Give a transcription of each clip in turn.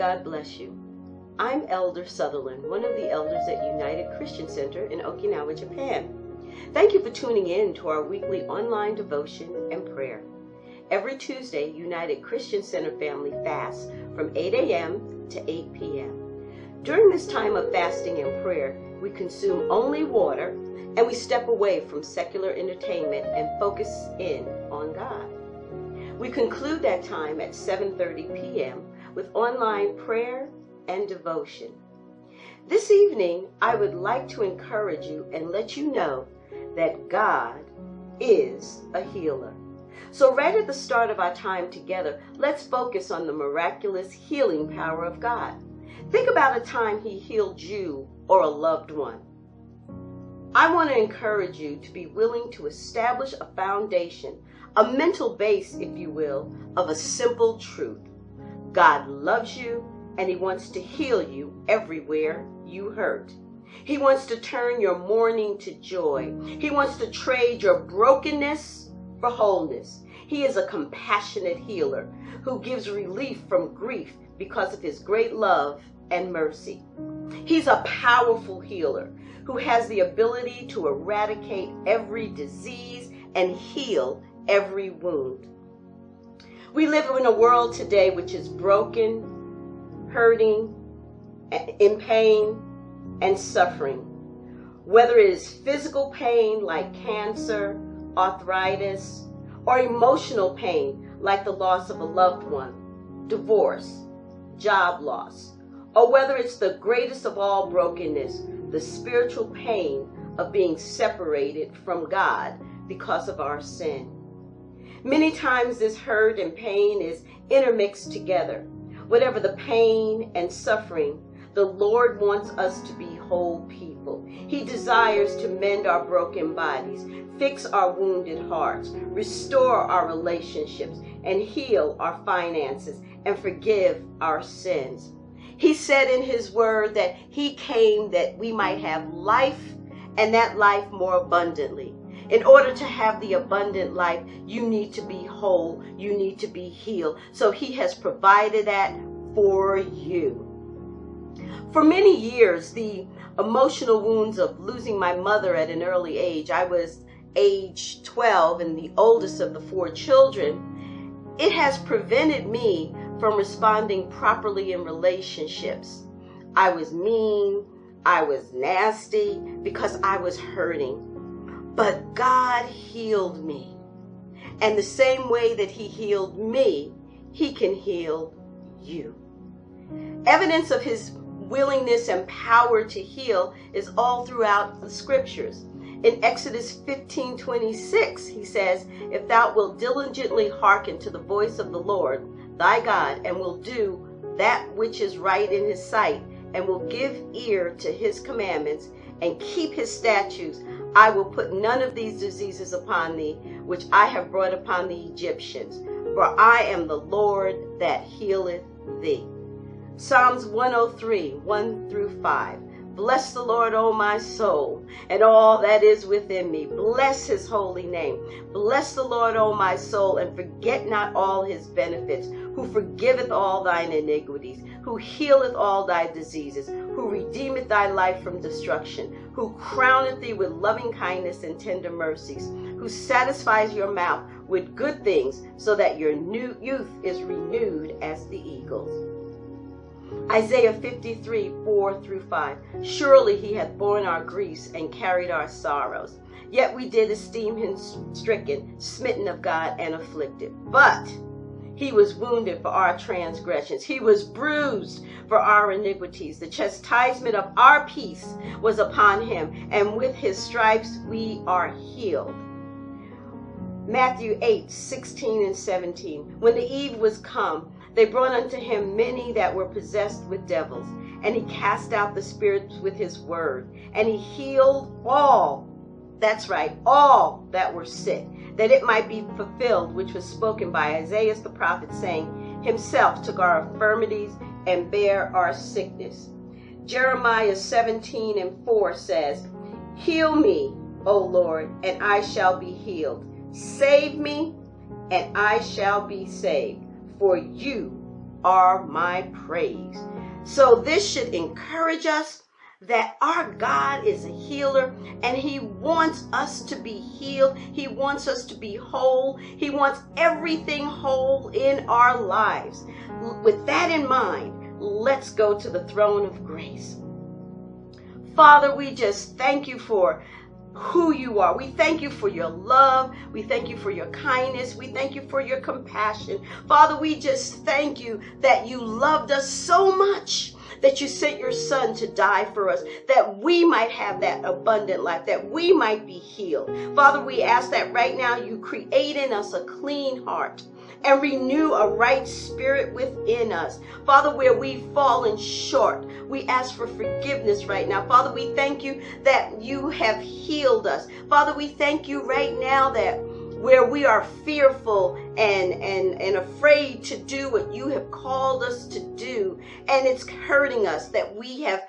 God bless you. I'm Elder Sutherland, one of the elders at United Christian Center in Okinawa, Japan. Thank you for tuning in to our weekly online devotion and prayer. Every Tuesday, United Christian Center family fasts from 8 a.m. to 8 p.m. During this time of fasting and prayer, we consume only water and we step away from secular entertainment and focus in on God. We conclude that time at 7:30 p.m. with online prayer and devotion. This evening, I would like to encourage you and let you know that God is a healer. So, right at the start of our time together, let's focus on the miraculous healing power of God. Think about a time He healed you or a loved one. I want to encourage you to be willing to establish a foundation, a mental base, if you will, of a simple truth. God loves you and He wants to heal you everywhere you hurt. He wants to turn your mourning to joy. He wants to trade your brokenness for wholeness. He is a compassionate healer who gives relief from grief because of his great love and mercy. He's a powerful healer who has the ability to eradicate every disease and heal every wound. We live in a world today which is broken, hurting, in pain, and suffering. Whether it is physical pain like cancer, arthritis, or emotional pain like the loss of a loved one, divorce, job loss, or whether it's the greatest of all brokenness, the spiritual pain of being separated from God because of our sin. Many times this hurt and pain is intermixed together. Whatever the pain and suffering, the Lord wants us to be whole people. He desires to mend our broken bodies, fix our wounded hearts, restore our relationships, and heal our finances and forgive our sins. He said in his word that he came that we might have life and that life more abundantly. In order to have the abundant life, you need to be whole, you need to be healed. So he has provided that for you. For many years, the emotional wounds of losing my mother at an early age, I was age 12 and the oldest of the four children, it has prevented me from responding properly in relationships. I was mean, I was nasty because I was hurting. But God healed me. And the same way that He healed me, He can heal you. Evidence of His willingness and power to heal is all throughout the scriptures. In Exodus 15 26, he says, If thou wilt diligently hearken to the voice of the Lord, thy God and will do that which is right in his sight and will give ear to his commandments and keep his statutes, I will put none of these diseases upon thee, which I have brought upon the Egyptians. For I am the Lord that healeth thee. Psalms 103, 1 through 5. Bless the Lord, O my soul, and all that is within me. Bless his holy name. Bless the Lord, O my soul, and forget not all his benefits, who forgiveth all thine iniquities, who healeth all thy diseases, who redeemeth thy life from destruction, who crowneth thee with loving kindness and tender mercies, who satisfies your mouth with good things, so that your new youth is renewed as the eagles. Isaiah 53, 4 through 5. Surely he hath borne our griefs and carried our sorrows. Yet we did esteem him stricken, smitten of God, and afflicted. But he was wounded for our transgressions. He was bruised for our iniquities. The chastisement of our peace was upon him, and with his stripes we are healed. Matthew 8, 16 and 17. When the eve was come, they brought unto him many that were possessed with devils, and he cast out the spirits with his word, and he healed all, that's right, all that were sick, that it might be fulfilled which was spoken by Isaiah the prophet, saying, Himself took our infirmities and bare our sickness. Jeremiah 17 and 4 says, Heal me, O Lord, and I shall be healed. Save me, and I shall be saved for you are my praise. So this should encourage us that our God is a healer and he wants us to be healed. He wants us to be whole. He wants everything whole in our lives. With that in mind, let's go to the throne of grace. Father, we just thank you for who you are. We thank you for your love. We thank you for your kindness. We thank you for your compassion. Father, we just thank you that you loved us so much that you sent your son to die for us, that we might have that abundant life, that we might be healed. Father, we ask that right now you create in us a clean heart and renew a right spirit within us. Father, where we've fallen short, we ask for forgiveness right now. Father, we thank you that you have healed us. Father, we thank you right now that where we are fearful and, and, and afraid to do what you have called us to do, and it's hurting us that we have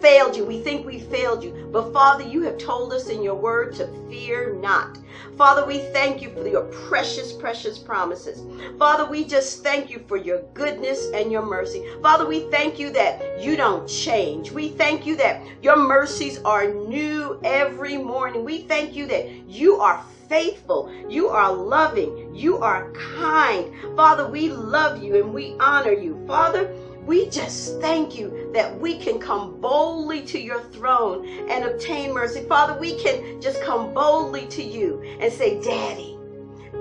failed you. We think we failed you. But Father, you have told us in your word to fear not. Father, we thank you for your precious, precious promises. Father, we just thank you for your goodness and your mercy. Father, we thank you that you don't change. We thank you that your mercies are new every morning. We thank you that you are faithful. You are loving. You are kind. Father, we love you and we honor you. Father, we just thank you that we can come boldly to your throne and obtain mercy. Father, we can just come boldly to you and say, Daddy,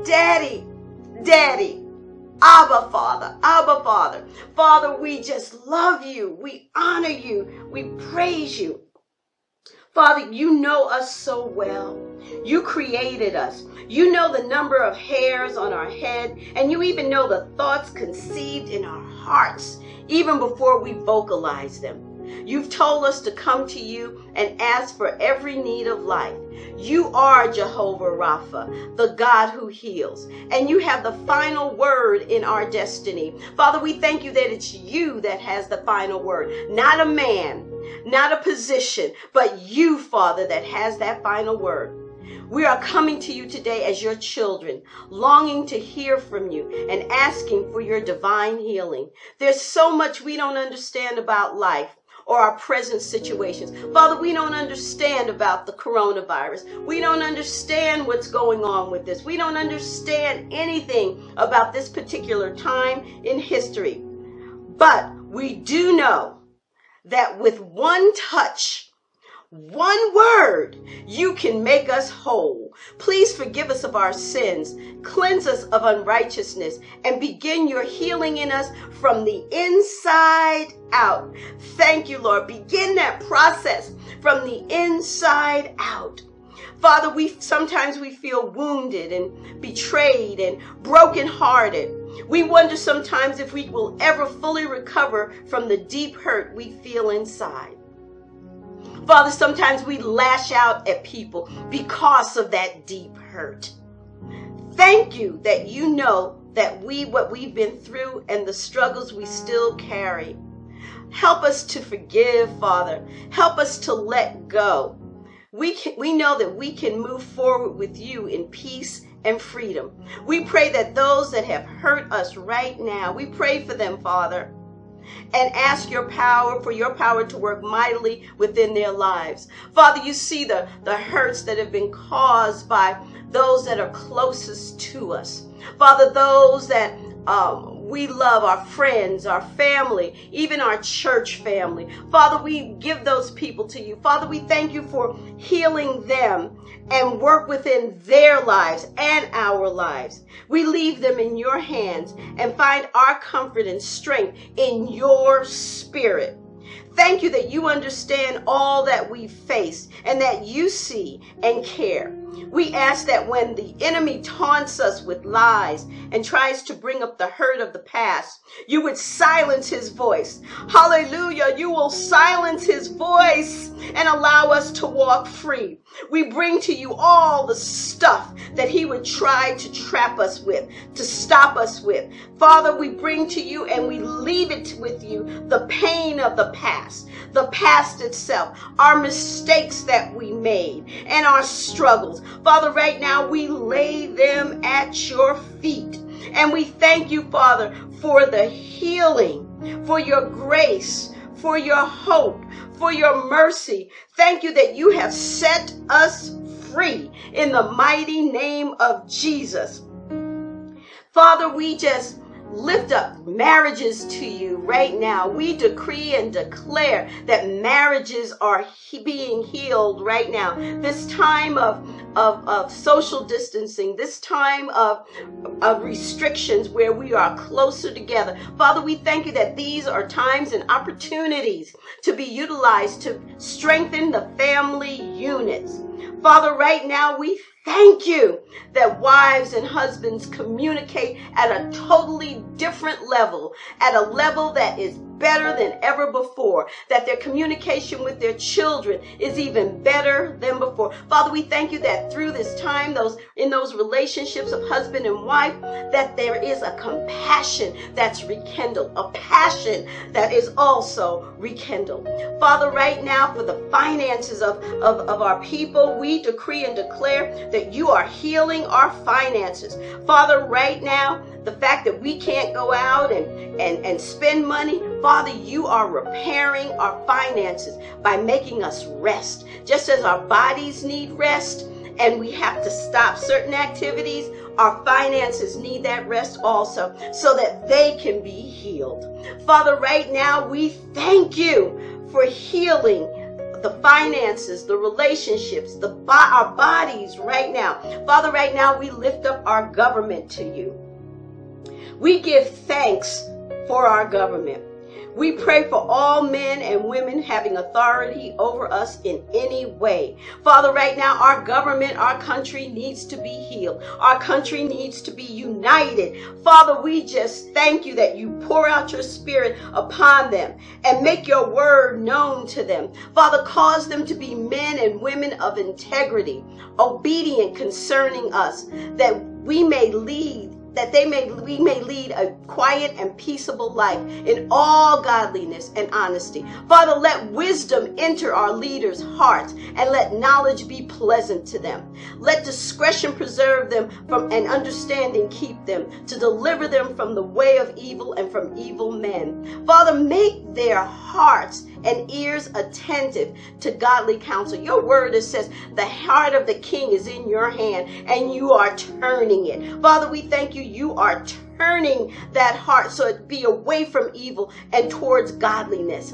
Daddy, Daddy. Abba, Father, Abba, Father. Father, we just love you. We honor you. We praise you. Father, you know us so well. You created us. You know the number of hairs on our head, and you even know the thoughts conceived in our hearts even before we vocalize them. You've told us to come to you and ask for every need of life. You are Jehovah Rapha, the God who heals, and you have the final word in our destiny. Father, we thank you that it's you that has the final word, not a man, not a position, but you, Father, that has that final word. We are coming to you today as your children, longing to hear from you and asking for your divine healing. There's so much we don't understand about life or our present situations. Father, we don't understand about the coronavirus. We don't understand what's going on with this. We don't understand anything about this particular time in history. But we do know that with one touch, one word, you can make us whole. Please forgive us of our sins, cleanse us of unrighteousness, and begin your healing in us from the inside out. Thank you, Lord. Begin that process from the inside out. Father, we sometimes we feel wounded and betrayed and brokenhearted. We wonder sometimes if we will ever fully recover from the deep hurt we feel inside. Father, sometimes we lash out at people because of that deep hurt. Thank you that you know that we, what we've been through and the struggles we still carry. Help us to forgive, Father. Help us to let go. We, can, we know that we can move forward with you in peace and freedom. We pray that those that have hurt us right now, we pray for them, Father and ask your power for your power to work mightily within their lives. Father, you see the, the hurts that have been caused by those that are closest to us. Father, those that um, we love our friends, our family, even our church family. Father, we give those people to you. Father, we thank you for healing them and work within their lives and our lives. We leave them in your hands and find our comfort and strength in your spirit. Thank you that you understand all that we face and that you see and care. We ask that when the enemy taunts us with lies and tries to bring up the hurt of the past, you would silence his voice. Hallelujah. You will silence his voice and allow us to walk free. We bring to you all the stuff that he would try to trap us with, to stop us with. Father, we bring to you and we leave it with you the pain of the past, the past itself, our mistakes that we made, and our struggles. Father, right now we lay them at your feet And we thank you, Father, for the healing, for your grace, for your hope, for your mercy. Thank you that you have set us free in the mighty name of Jesus. Father, we just lift up marriages to you right now. We decree and declare that marriages are he- being healed right now. This time of, of, of social distancing, this time of, of restrictions where we are closer together. Father, we thank you that these are times and opportunities to be utilized to strengthen the family units. Father, right now we thank you that wives and husbands communicate at a totally different level, at a level that is better than ever before, that their communication with their children is even better than before. Father, we thank you that through this time, those in those relationships of husband and wife, that there is a compassion that's rekindled, a passion that is also rekindled. Father, right now, for the finances of, of, of our people, we decree and declare that you are healing our finances. Father, right now, the fact that we can't go out and, and, and spend money, Father, you are repairing our finances by making us rest. Just as our bodies need rest and we have to stop certain activities, our finances need that rest also so that they can be healed. Father, right now we thank you for healing the finances, the relationships, the our bodies right now. Father, right now we lift up our government to you. We give thanks for our government. We pray for all men and women having authority over us in any way. Father, right now, our government, our country needs to be healed. Our country needs to be united. Father, we just thank you that you pour out your spirit upon them and make your word known to them. Father, cause them to be men and women of integrity, obedient concerning us, that we may lead that they may we may lead a quiet and peaceable life in all godliness and honesty. Father, let wisdom enter our leaders' hearts and let knowledge be pleasant to them. Let discretion preserve them from and understanding keep them to deliver them from the way of evil and from evil men. Father, make their hearts and ears attentive to godly counsel. Your word it says the heart of the king is in your hand and you are turning it. Father, we thank you. You are turning that heart so it be away from evil and towards godliness.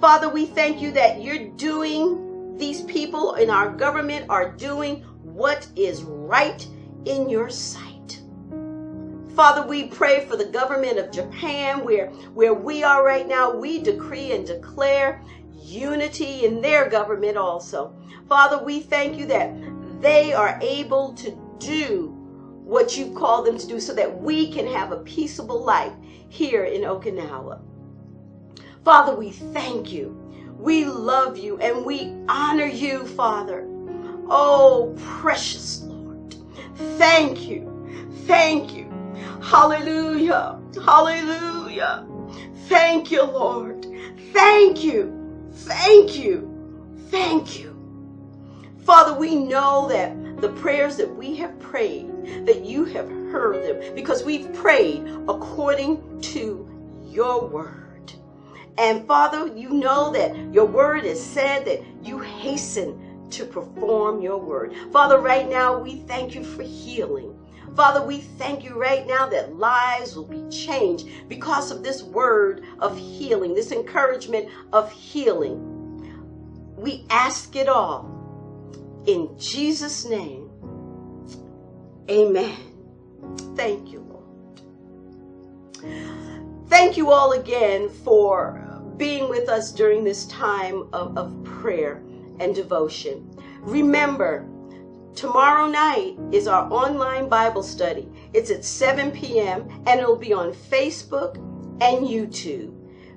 Father, we thank you that you're doing, these people in our government are doing what is right in your sight. Father, we pray for the government of Japan, where, where we are right now. We decree and declare unity in their government also. Father, we thank you that they are able to do what you call them to do so that we can have a peaceable life here in Okinawa. Father, we thank you. We love you and we honor you, Father. Oh, precious Lord. Thank you. Thank you Hallelujah. Hallelujah. Thank you, Lord. Thank you. Thank you. Thank you. Father, we know that the prayers that we have prayed, that you have heard them because we've prayed according to your word. And Father, you know that your word is said that you hasten to perform your word. Father, right now we thank you for healing. Father, we thank you right now that lives will be changed because of this word of healing, this encouragement of healing. We ask it all in Jesus' name. Amen. Thank you, Lord. Thank you all again for being with us during this time of, of prayer and devotion. Remember, Tomorrow night is our online Bible study. It's at 7 p.m. and it'll be on Facebook and YouTube.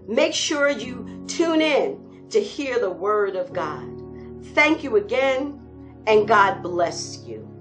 Make sure you tune in to hear the Word of God. Thank you again, and God bless you.